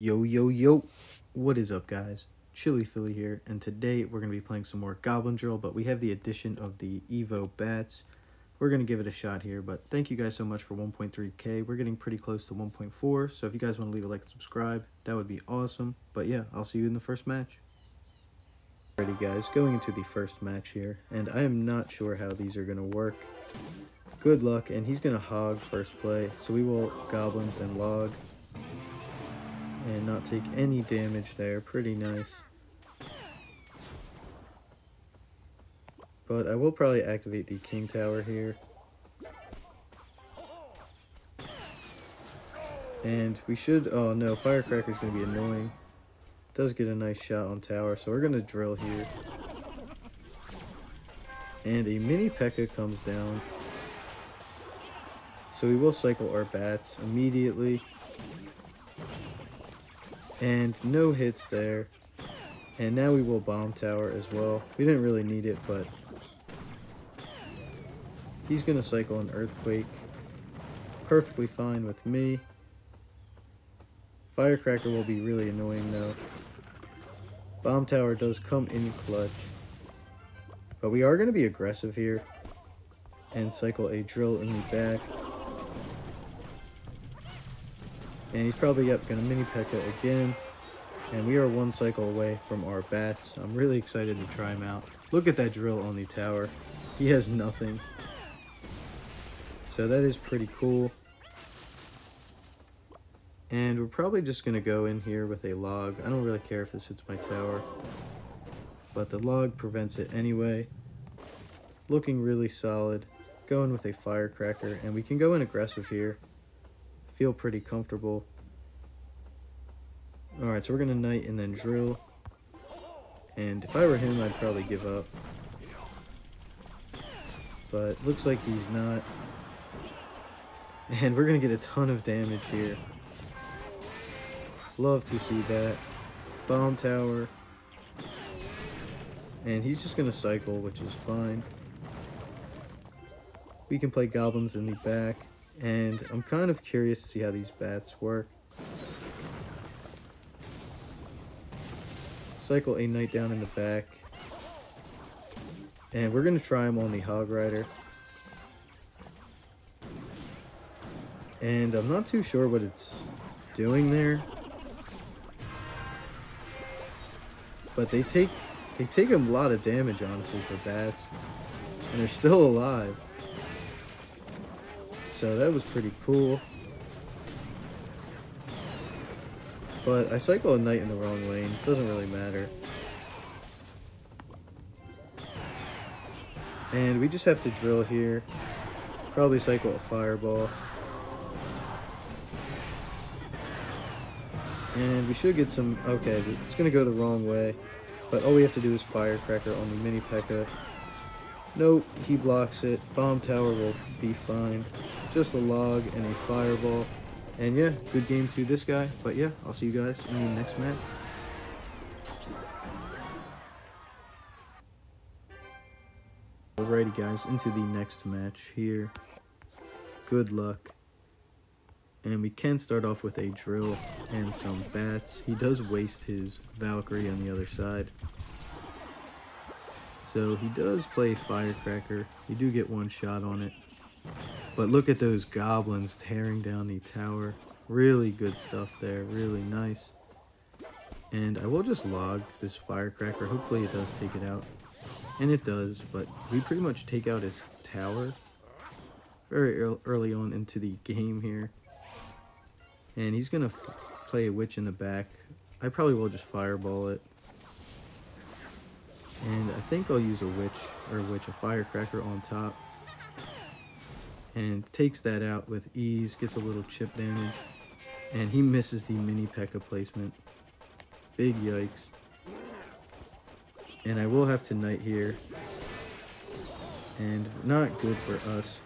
Yo, yo, yo. What is up, guys? Chilly Philly here, and today we're going to be playing some more Goblin Drill, but we have the addition of the Evo Bats. We're going to give it a shot here, but thank you guys so much for 1.3k. We're getting pretty close to 1.4, so if you guys want to leave a like and subscribe, that would be awesome. But yeah, I'll see you in the first match. Alrighty guys, going into the first match here, and I am not sure how these are going to work. Good luck, and he's going to hog first play, so we will Goblins and Log and not take any damage there. Pretty nice. But I will probably activate the King Tower here. And we should... Oh no, Firecracker's going to be annoying. Does get a nice shot on tower, so we're going to drill here. And a mini P.E.K.K.A comes down. So we will cycle our bats immediately. And no hits there. And now we will bomb tower as well. We didn't really need it, but he's going to cycle an earthquake. Perfectly fine with me. Firecracker will be really annoying though. Bomb tower does come in clutch. But we are going to be aggressive here. And cycle a drill in the back. And he's probably up going to mini P.E.K.K.A again. And we are one cycle away from our bats. I'm really excited to try him out. Look at that drill on the tower. He has nothing. So that is pretty cool. And we're probably just going to go in here with a log. I don't really care if this hits my tower. But the log prevents it anyway. Looking really solid. Going with a firecracker. And we can go in aggressive here feel pretty comfortable. Alright, so we're to knight and then drill. And if I were him, I'd probably give up. But looks like he's not. And we're to get a ton of damage here. Love to see that. Bomb tower. And he's just to cycle, which is fine. We can play goblins in the back. And I'm kind of curious to see how these bats work. Cycle a knight down in the back. And we're going to try him on the Hog Rider. And I'm not too sure what it's doing there. But they take they take a lot of damage honestly for bats. And they're still alive. So that was pretty cool. But I cycle a knight in the wrong lane. Doesn't really matter. And we just have to drill here. Probably cycle a fireball. And we should get some... Okay, it's going to go the wrong way. But all we have to do is firecracker on the mini P.E.K.K.A. Nope, he blocks it. Bomb tower will be fine just a log and a fireball. And yeah, good game to this guy. But yeah, I'll see you guys in the next match. Alrighty guys, into the next match here. Good luck. And we can start off with a drill and some bats. He does waste his Valkyrie on the other side. So he does play Firecracker. You do get one shot on it. But look at those goblins tearing down the tower. Really good stuff there. Really nice. And I will just log this firecracker. Hopefully it does take it out. And it does, but we pretty much take out his tower very early on into the game here. And he's going to play a witch in the back. I probably will just fireball it. And I think I'll use a witch, or witch, a firecracker on top and takes that out with ease, gets a little chip damage, and he misses the mini P.E.K.K.A placement. Big yikes. And I will have to knight here. And not good for us.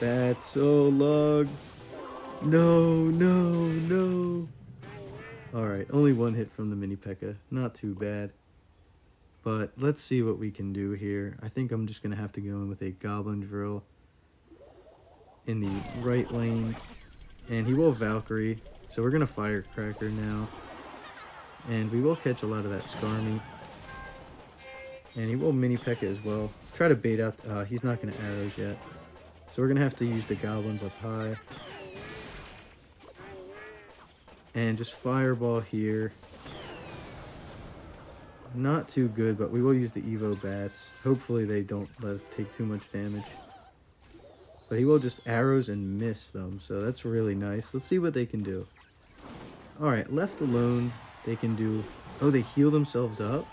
That's so log. No, no, no. Alright, only one hit from the mini P.E.K.K.A. Not too bad. But let's see what we can do here. I think I'm just going to have to go in with a Goblin Drill in the right lane. And he will Valkyrie. So we're going to Firecracker now. And we will catch a lot of that Skarmy. And he will Mini P.E.K.K.A as well. Try to bait out, uh, he's not going to arrows yet. So we're going to have to use the Goblins up high. And just Fireball here. Not too good, but we will use the Evo Bats. Hopefully they don't let take too much damage. But he will just arrows and miss them, so that's really nice. Let's see what they can do. Alright, left alone, they can do... Oh, they heal themselves up?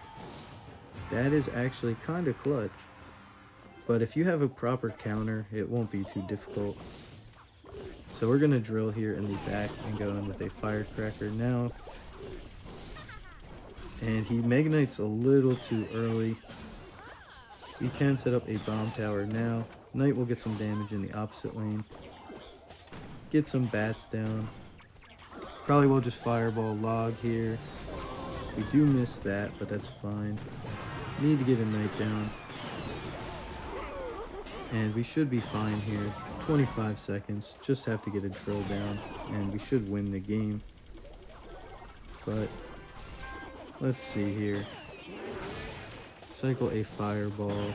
That is actually kind of clutch. But if you have a proper counter, it won't be too difficult. So we're going to drill here in the back and go in with a firecracker now. And he Knight's a little too early. We can set up a bomb tower now. Knight will get some damage in the opposite lane. Get some bats down. Probably will just fireball log here. We do miss that, but that's fine. Need to get a knight down. And we should be fine here. 25 seconds. Just have to get a drill down. And we should win the game. But Let's see here. Cycle a fireball.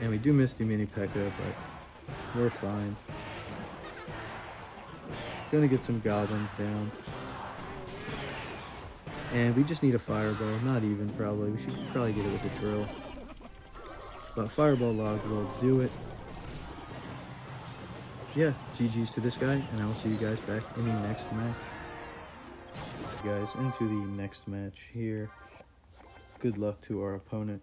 And we do miss the mini P.E.K.K.A, but we're fine. Gonna get some goblins down. And we just need a fireball, not even probably. We should probably get it with a drill. But fireball log will do it. Yeah, GG's to this guy, and I will see you guys back in the next match guys into the next match here. Good luck to our opponent.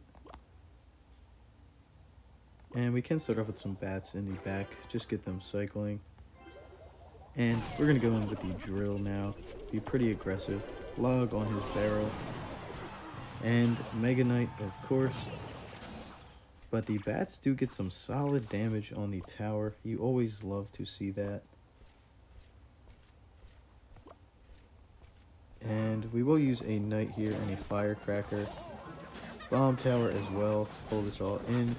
And we can start off with some bats in the back, just get them cycling. And we're going to go in with the drill now, be pretty aggressive. Log on his barrel. And Mega Knight, of course. But the bats do get some solid damage on the tower. You always love to see that. And we will use a knight here and a firecracker. Bomb tower as well. Pull this all in.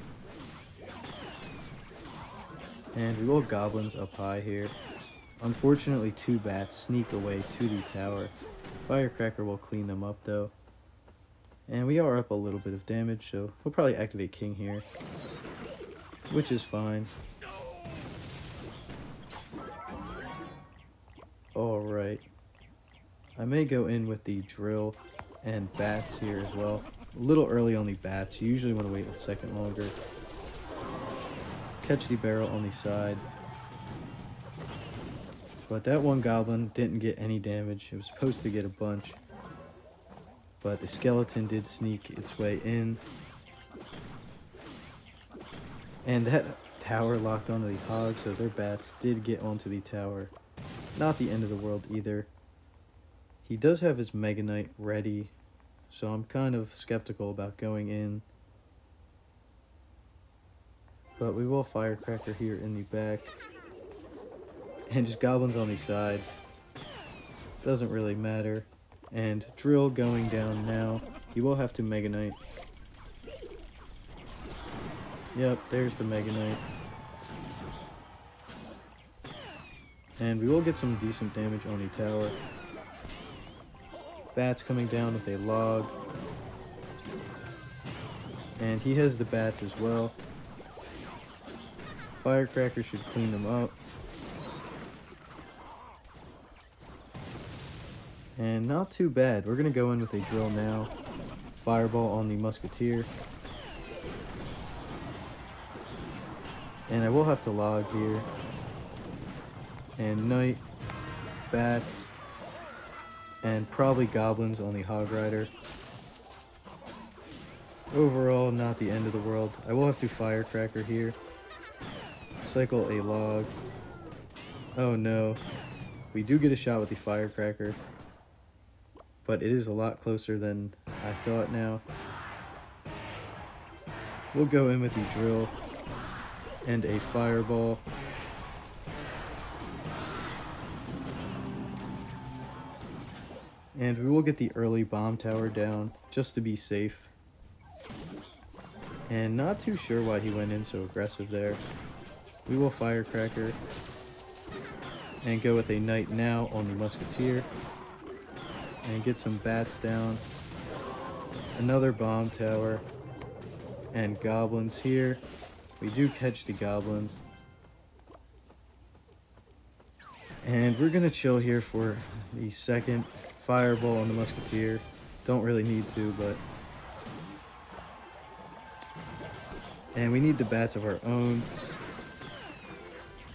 And we will goblins up high here. Unfortunately, two bats sneak away to the tower. Firecracker will clean them up though. And we are up a little bit of damage, so we'll probably activate King here. Which is fine. Alright. I may go in with the drill and bats here as well. A little early on the bats. You usually want to wait a second longer. Catch the barrel on the side. But that one goblin didn't get any damage. It was supposed to get a bunch. But the skeleton did sneak its way in. And that tower locked onto the hog, so their bats did get onto the tower. Not the end of the world either. He does have his Mega Knight ready, so I'm kind of skeptical about going in. But we will Firecracker here in the back. And just Goblins on the side. Doesn't really matter. And Drill going down now. You will have to Mega Knight. Yep, there's the Mega Knight. And we will get some decent damage on the tower. Bats coming down with a log. And he has the bats as well. Firecracker should clean them up. And not too bad. We're going to go in with a drill now. Fireball on the musketeer. And I will have to log here. And knight, bats, and probably goblins on the Hog Rider. Overall, not the end of the world. I will have to Firecracker here. Cycle a log. Oh no. We do get a shot with the Firecracker. But it is a lot closer than I thought now. We'll go in with the drill and a fireball. And we will get the early bomb tower down, just to be safe. And not too sure why he went in so aggressive there. We will firecracker. And go with a knight now on the musketeer. And get some bats down. Another bomb tower. And goblins here. We do catch the goblins. And we're going to chill here for the second fireball on the musketeer. Don't really need to, but... And we need the bats of our own.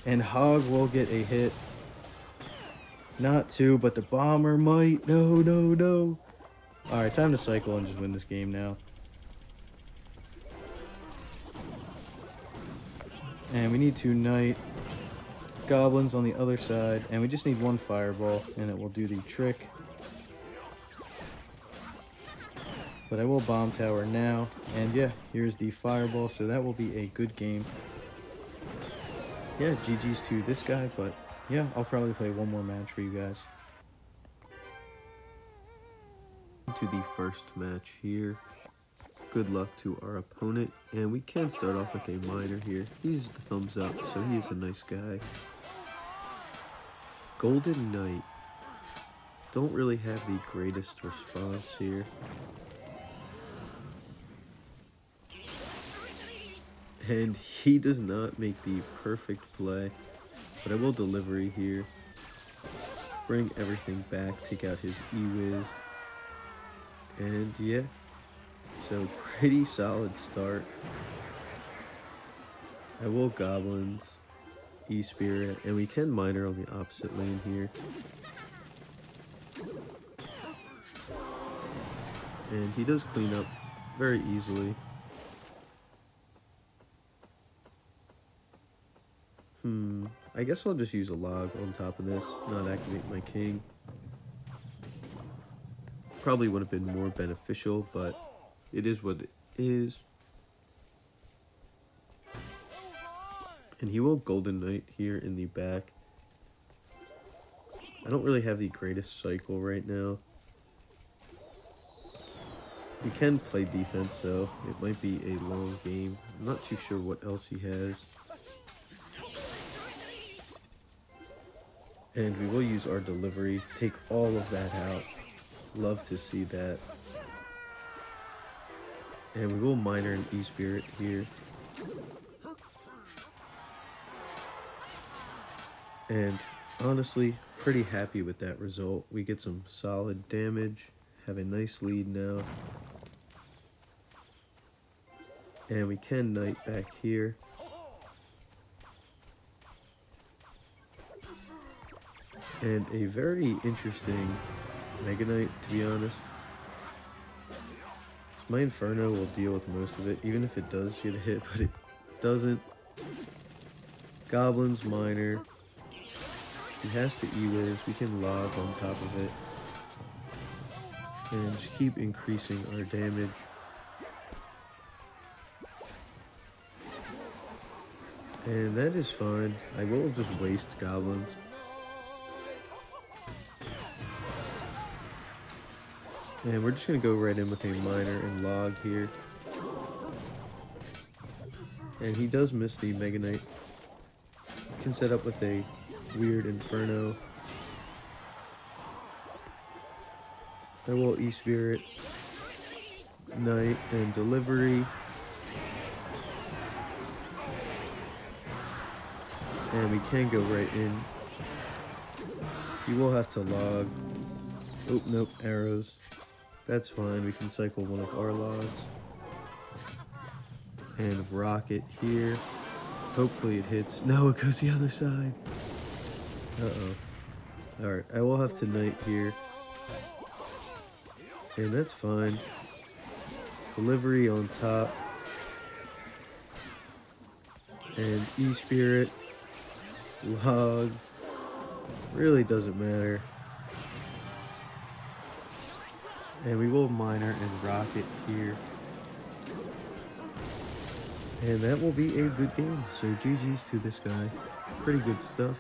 And Hog will get a hit. Not two, but the bomber might. No, no, no. Alright, time to cycle and just win this game now. And we need to knight goblins on the other side. And we just need one fireball, and it will do the trick. But I will bomb tower now. And yeah, here's the fireball, so that will be a good game. Yeah, GG's to this guy, but yeah, I'll probably play one more match for you guys. To the first match here. Good luck to our opponent, and we can start off with a miner here. He's the thumbs up, so he is a nice guy. Golden Knight. Don't really have the greatest response here. And he does not make the perfect play, but I will delivery here. Bring everything back, take out his E-Wiz. And yeah, so pretty solid start. I will Goblins, E-Spirit, and we can Miner on the opposite lane here. And he does clean up very easily. I guess I'll just use a log on top of this, not activate my king. Probably would have been more beneficial, but it is what it is. And he will Golden Knight here in the back. I don't really have the greatest cycle right now. He can play defense though. It might be a long game. I'm not too sure what else he has. And we will use our delivery, take all of that out. Love to see that. And we will miner an E-Spirit here. And honestly, pretty happy with that result. We get some solid damage, have a nice lead now. And we can knight back here. And a very interesting Mega Knight, to be honest. My Inferno will deal with most of it, even if it does get a hit, but it doesn't. Goblins, Miner. He has to E-Wiz, we can log on top of it. And just keep increasing our damage. And that is fine. I will just waste goblins. And we're just going to go right in with a miner and log here. And he does miss the Mega Knight. Can set up with a weird Inferno. I will E-Spirit, Knight, and Delivery. And we can go right in. You will have to log. Oh, nope, arrows. That's fine, we can cycle one of our logs. And rocket here. Hopefully it hits. No, it goes the other side. Uh-oh. Alright, I will have to knight here. And that's fine. Delivery on top. And E-Spirit. Log. Really doesn't matter. And we will miner and rocket here. And that will be a good game. So GG's to this guy. Pretty good stuff.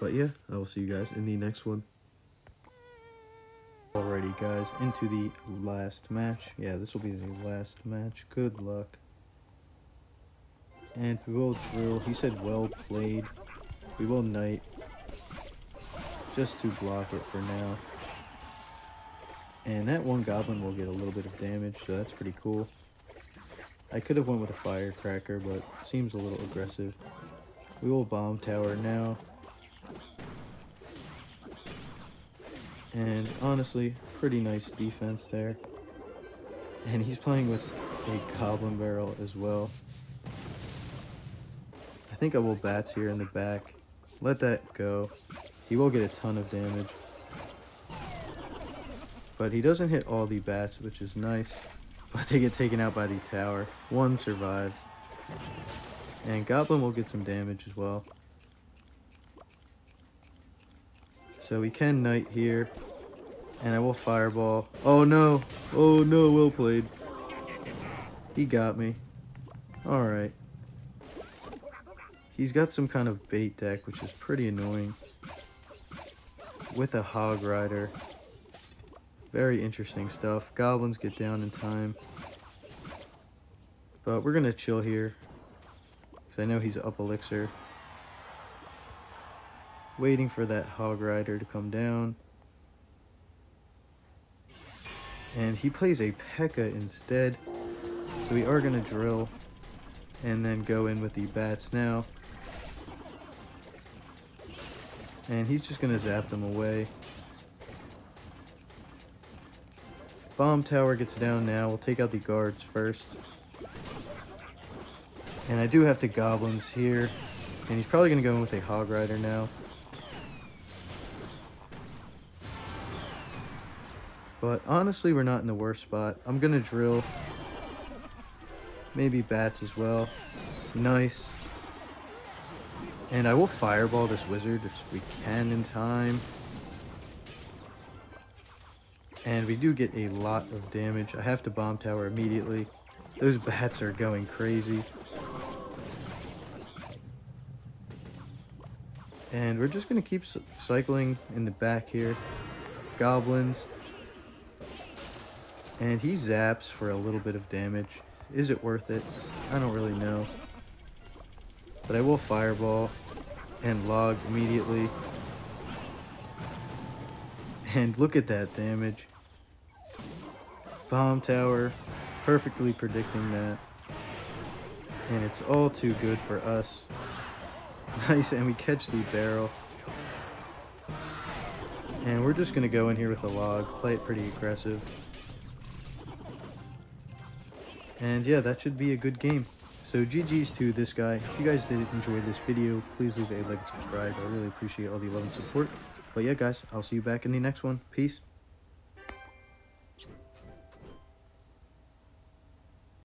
But yeah, I will see you guys in the next one. Alrighty guys, into the last match. Yeah, this will be the last match. Good luck. And we will drill. He said well played. We will knight. just to block it for now. And that one goblin will get a little bit of damage, so that's pretty cool. I could have went with a firecracker, but seems a little aggressive. We will bomb tower now. And honestly, pretty nice defense there. And he's playing with a goblin barrel as well. I think I will bats here in the back. Let that go. He will get a ton of damage. But he doesn't hit all the bats, which is nice. But they get taken out by the tower. One survives. And Goblin will get some damage as well. So we can Knight here. And I will Fireball. Oh no! Oh no, well played. He got me. Alright. He's got some kind of bait deck, which is pretty annoying. With a Hog Rider. Very interesting stuff. Goblins get down in time. But we're going to chill here. Because I know he's up Elixir. Waiting for that Hog Rider to come down. And he plays a P.E.K.K.A. instead. So we are going to drill. And then go in with the bats now. And he's just going to zap them away. Bomb tower gets down now. We'll take out the guards first. And I do have the goblins here. And he's probably going to go in with a hog rider now. But honestly, we're not in the worst spot. I'm going to drill. Maybe bats as well. Nice. And I will fireball this wizard if we can in time. And we do get a lot of damage. I have to bomb tower immediately. Those bats are going crazy. And we're just going to keep cycling in the back here. Goblins. And he zaps for a little bit of damage. Is it worth it? I don't really know. But I will fireball and log immediately. And look at that damage. Bomb tower, perfectly predicting that. And it's all too good for us. Nice, and we catch the barrel. And we're just going to go in here with a log, play it pretty aggressive. And yeah, that should be a good game. So GG's to this guy. If you guys did enjoy this video, please leave a like and subscribe. I really appreciate all the love and support. But yeah, guys, I'll see you back in the next one. Peace.